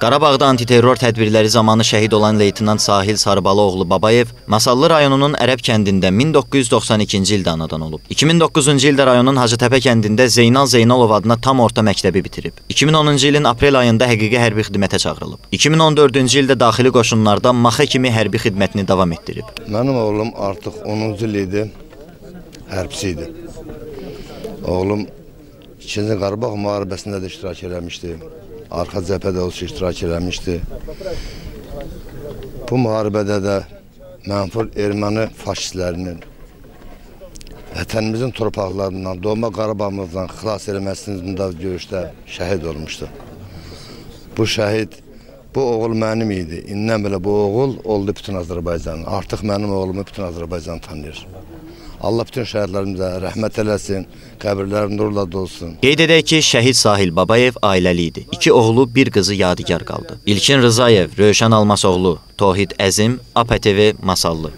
Qarabağda antiterror tədbirləri zamanı şəhid olan leytenant Sahil Sarıbalıoğlu Babayev Masallı rayonunun Ərəb kəndində 1992-ci ildə anadan olub. 2009-cu ildə rayonun Hacıtəpə kəndində Zeynal Zeynalov adına tam orta məktəbi bitirib. 2010-cu ilin aprel ayında həqiqi hərbi xidmətə çağırılıb. 2014-cü ildə daxili qoşunlarda maxa kimi hərbi xidmətini davam etdirib. Mənim oğlum artıq 10-cu il idi, hərbçi idi. Oğlum 2-ci Qarabağ müharibəsində də iştirak eləmişdi. Arxa cəbhədə olsa iştirak eləmişdi. Bu müharibədə də mənfur erməni faşistlərinin vətənimizin torpaqlarından, doğma Qarabağımızdan xilas eləməsində görüşdə şəhid olmuşdu. Bu şəhid, bu oğul mənim idi. İndən belə bu oğul oldu bütün Azərbaycanın. Artıq mənim oğlumu bütün Azərbaycan tanıyır. Allah bütün şəhidlərimizə rəhmət eləsin, qəbirləri nurla dolsun. Qeyd edək ki, şəhid Sahil Babayev ailəli idi. İki oğlu, bir qızı yadigar qaldı. İlkin Rızayev, Rövşən Almasoğlu, Tohid Əzim, APTV Masallı.